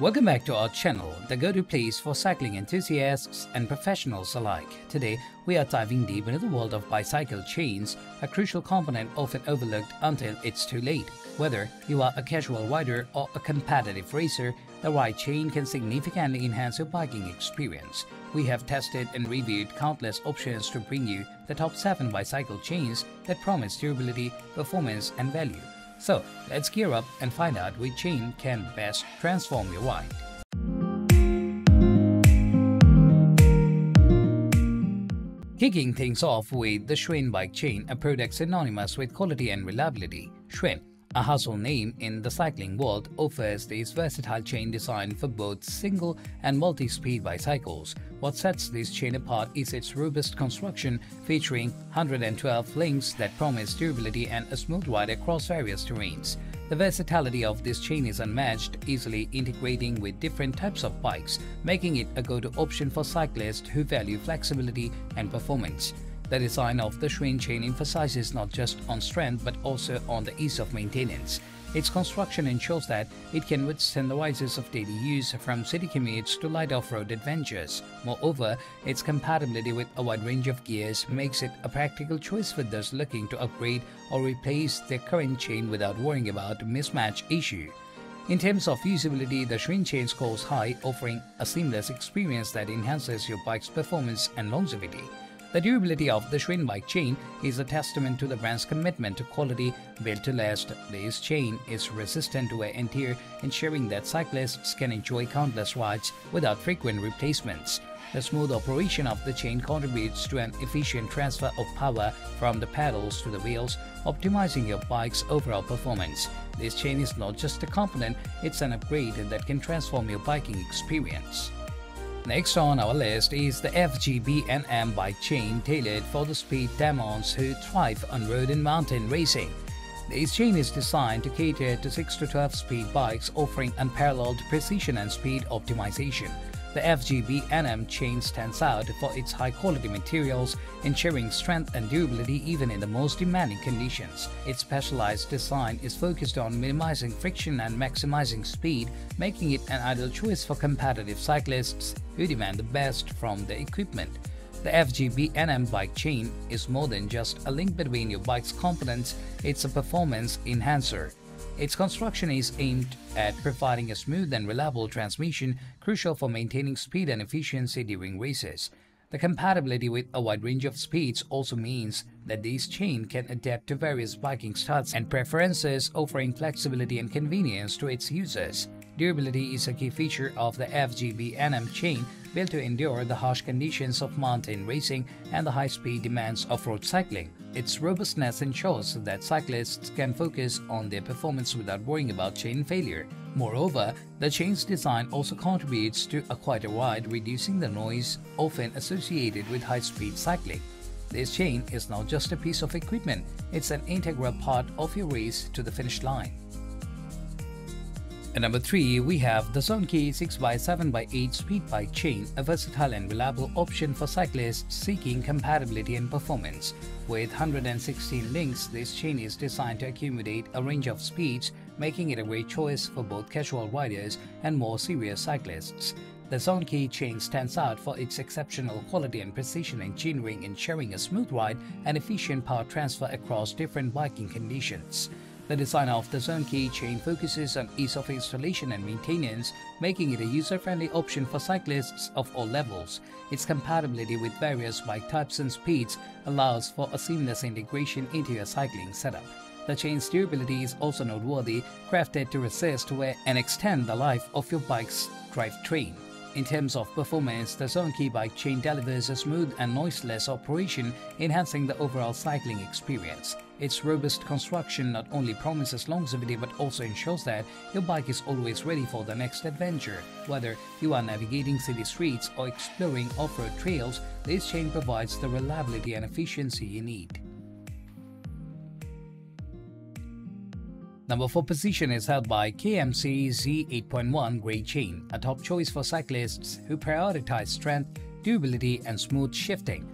Welcome back to our channel, the go-to place for cycling enthusiasts and professionals alike. Today, we are diving deep into the world of bicycle chains, a crucial component often overlooked until it's too late. Whether you are a casual rider or a competitive racer, the right chain can significantly enhance your biking experience. We have tested and reviewed countless options to bring you the top 7 bicycle chains that promise durability, performance and value. So, let's gear up and find out which chain can best transform your ride. Kicking things off with the Schwinn bike chain, a product synonymous with quality and reliability. Schwinn a household name in the cycling world, offers this versatile chain design for both single and multi-speed bicycles. What sets this chain apart is its robust construction, featuring 112 links that promise durability and a smooth ride across various terrains. The versatility of this chain is unmatched, easily integrating with different types of bikes, making it a go-to option for cyclists who value flexibility and performance. The design of the Schwinn chain emphasizes not just on strength but also on the ease of maintenance. Its construction ensures that it can withstand the rises of daily use from city commutes to light off-road adventures. Moreover, its compatibility with a wide range of gears makes it a practical choice for those looking to upgrade or replace their current chain without worrying about mismatch issue. In terms of usability, the Schwinn chain scores high, offering a seamless experience that enhances your bike's performance and longevity. The durability of the Schwinn bike chain is a testament to the brand's commitment to quality built to last. This chain is resistant to wear and tear, ensuring that cyclists can enjoy countless rides without frequent replacements. The smooth operation of the chain contributes to an efficient transfer of power from the pedals to the wheels, optimizing your bike's overall performance. This chain is not just a component, it's an upgrade that can transform your biking experience. Next on our list is the FGB-NM bike chain tailored for the speed demons who thrive on road and mountain racing. This chain is designed to cater to 6 to 12 speed bikes offering unparalleled precision and speed optimization. The FGB NM chain stands out for its high-quality materials, ensuring strength and durability even in the most demanding conditions. Its specialized design is focused on minimizing friction and maximizing speed, making it an ideal choice for competitive cyclists who demand the best from the equipment. The FGB NM bike chain is more than just a link between your bike's components, it's a performance enhancer. Its construction is aimed at providing a smooth and reliable transmission crucial for maintaining speed and efficiency during races. The compatibility with a wide range of speeds also means that this chain can adapt to various biking styles and preferences, offering flexibility and convenience to its users. Durability is a key feature of the FGB NM chain built to endure the harsh conditions of mountain racing and the high-speed demands of road cycling. Its robustness ensures that cyclists can focus on their performance without worrying about chain failure. Moreover, the chain's design also contributes to a quieter ride, reducing the noise often associated with high-speed cycling. This chain is not just a piece of equipment, it's an integral part of your race to the finish line. At number 3, we have the Zonkie 6x7x8 speed bike chain, a versatile and reliable option for cyclists seeking compatibility and performance. With 116 links, this chain is designed to accumulate a range of speeds, making it a great choice for both casual riders and more serious cyclists. The Zonkie chain stands out for its exceptional quality and precision engineering ensuring a smooth ride and efficient power transfer across different biking conditions. The design of the Zonkie chain focuses on ease of installation and maintenance, making it a user-friendly option for cyclists of all levels. Its compatibility with various bike types and speeds allows for a seamless integration into your cycling setup. The chain's durability is also noteworthy, crafted to resist, wear, and extend the life of your bike's drivetrain. In terms of performance, the Zonkie bike chain delivers a smooth and noiseless operation, enhancing the overall cycling experience. Its robust construction not only promises longevity but also ensures that your bike is always ready for the next adventure. Whether you are navigating city streets or exploring off-road trails, this chain provides the reliability and efficiency you need. Number 4 position is held by KMC Z8.1 Grey Chain, a top choice for cyclists who prioritize strength, durability, and smooth shifting.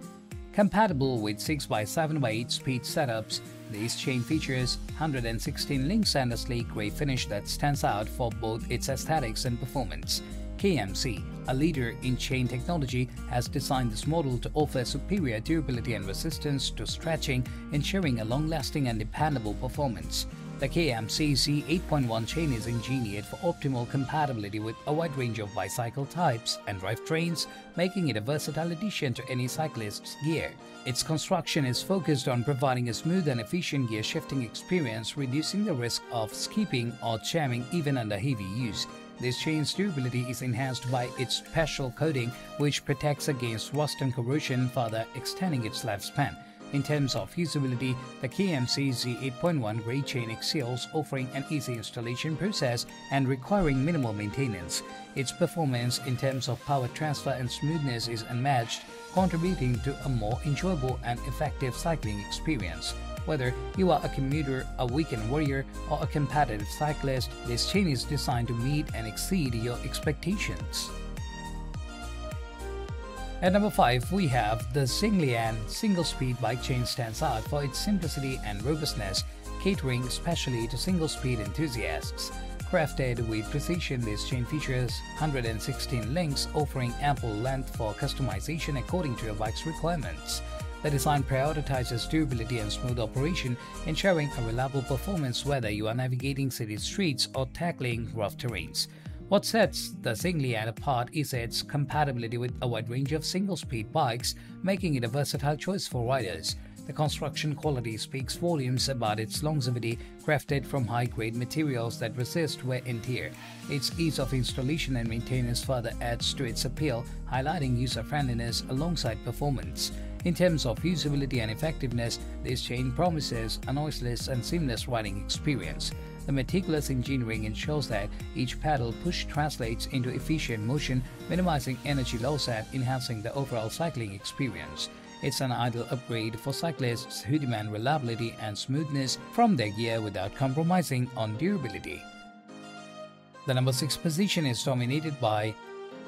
Compatible with 6x7x8 speed setups, this chain features 116 links and a sleek grey finish that stands out for both its aesthetics and performance. KMC, a leader in chain technology, has designed this model to offer superior durability and resistance to stretching, ensuring a long-lasting and dependable performance. The KMC Z8.1 chain is engineered for optimal compatibility with a wide range of bicycle types and drivetrains, making it a versatile addition to any cyclist's gear. Its construction is focused on providing a smooth and efficient gear shifting experience, reducing the risk of skipping or jamming even under heavy use. This chain's durability is enhanced by its special coating, which protects against rust and corrosion, further extending its lifespan. In terms of usability, the KMC Z8.1 Grey chain excels, offering an easy installation process and requiring minimal maintenance. Its performance in terms of power transfer and smoothness is unmatched, contributing to a more enjoyable and effective cycling experience. Whether you are a commuter, a weekend warrior, or a competitive cyclist, this chain is designed to meet and exceed your expectations. At number 5, we have the Xinglian single-speed bike chain stands out for its simplicity and robustness, catering especially to single-speed enthusiasts. Crafted with precision, this chain features 116 links, offering ample length for customization according to your bike's requirements. The design prioritizes durability and smooth operation, ensuring a reliable performance whether you are navigating city streets or tackling rough terrains. What sets the Xinglian apart is its compatibility with a wide range of single-speed bikes, making it a versatile choice for riders. The construction quality speaks volumes about its longevity, crafted from high-grade materials that resist wear and tear. Its ease of installation and maintenance further adds to its appeal, highlighting user-friendliness alongside performance. In terms of usability and effectiveness, this chain promises a noiseless and seamless riding experience. The meticulous engineering ensures that each pedal push translates into efficient motion, minimizing energy loss and enhancing the overall cycling experience. It's an ideal upgrade for cyclists who demand reliability and smoothness from their gear without compromising on durability. The number 6 position is dominated by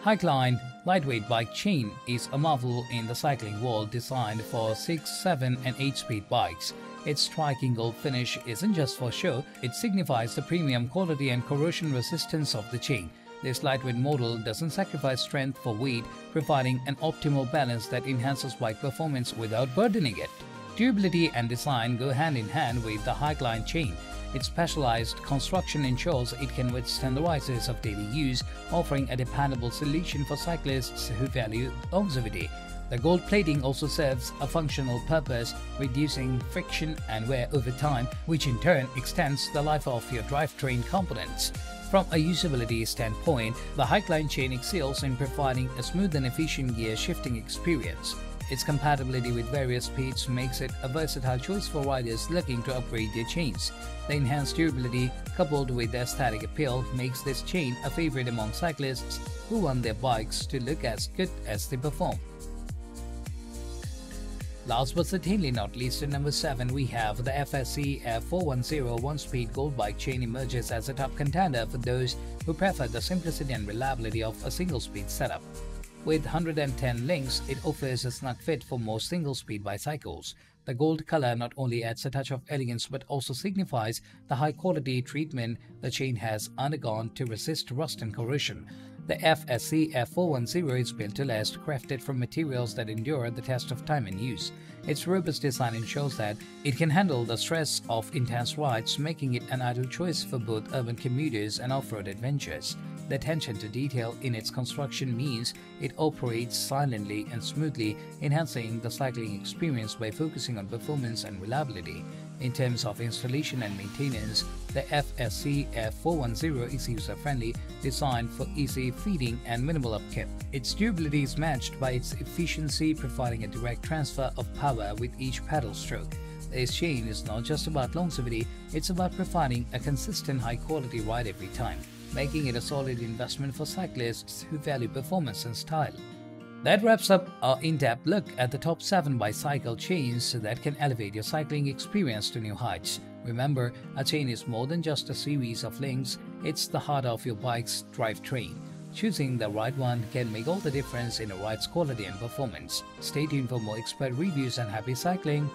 Hycline lightweight bike chain is a marvel in the cycling world designed for 6, 7 and 8 speed bikes. Its striking gold finish isn't just for show, it signifies the premium quality and corrosion resistance of the chain. This lightweight model doesn't sacrifice strength for weight, providing an optimal balance that enhances bike performance without burdening it. Durability and design go hand in hand with the Hycline chain. Its specialized construction ensures it can withstand the rises of daily use, offering a dependable solution for cyclists who value longevity. The gold plating also serves a functional purpose, reducing friction and wear over time, which in turn extends the life of your drivetrain components. From a usability standpoint, the Hycline chain excels in providing a smooth and efficient gear shifting experience. Its compatibility with various speeds makes it a versatile choice for riders looking to upgrade their chains. The enhanced durability, coupled with the aesthetic appeal, makes this chain a favorite among cyclists who want their bikes to look as good as they perform. Last but certainly not least, at number 7, we have the FSC F410 one-speed gold bike chain emerges as a top contender for those who prefer the simplicity and reliability of a single-speed setup. With 110 links, it offers a snug fit for most single-speed bicycles. The gold color not only adds a touch of elegance but also signifies the high-quality treatment the chain has undergone to resist rust and corrosion. The FSC F410 is built to last, crafted from materials that endure the test of time and use. Its robust design ensures that it can handle the stress of intense rides, making it an ideal choice for both urban commuters and off-road adventures. The attention to detail in its construction means it operates silently and smoothly, enhancing the cycling experience by focusing on performance and reliability. In terms of installation and maintenance, the FSC F410 is user-friendly, designed for easy feeding and minimal upkeep. Its durability is matched by its efficiency, providing a direct transfer of power with each pedal stroke. This chain is not just about longevity, it's about providing a consistent high-quality ride every time, making it a solid investment for cyclists who value performance and style. That wraps up our in-depth look at the top 7 bicycle chains that can elevate your cycling experience to new heights. Remember, a chain is more than just a series of links, it's the heart of your bike's drivetrain. Choosing the right one can make all the difference in a ride's quality and performance. Stay tuned for more expert reviews and happy cycling.